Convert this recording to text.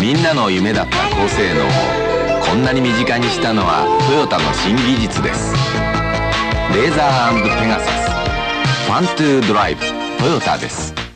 みんなの夢だった高性能をこんなに身近にしたのはトヨタの新技術です。レーザーペガサス。ファントゥードライブ。トヨタです。